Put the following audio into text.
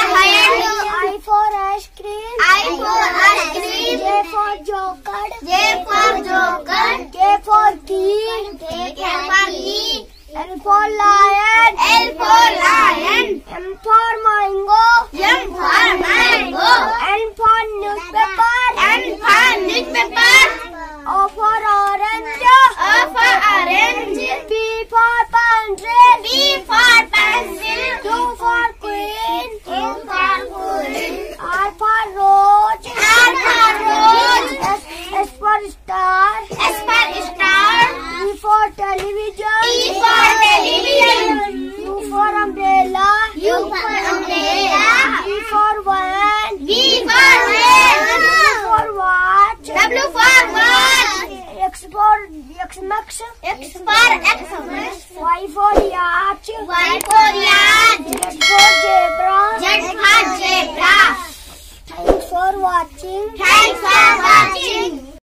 I for ice cream. I for ice cream. J for joker. J for joker. K for king. K for key. L for lion. Star. S for star. E for television. E for television. U for umbrella. U for umbrella. V for van. V for van. W for watch. W for watch. X for Xmas. X for Xmas. Y for yacht. Y for yacht. Z for zebra. Z for zebra. Thanks for watching. Thanks for watching.